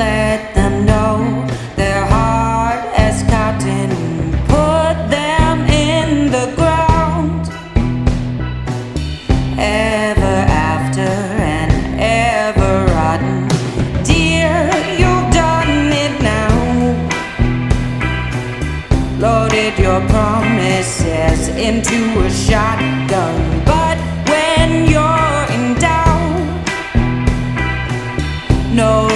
let them know their heart is cotton. Put them in the ground. Ever after and ever rotten. Dear, you've done it now. Loaded your promises into a shotgun. But when you're in doubt, no.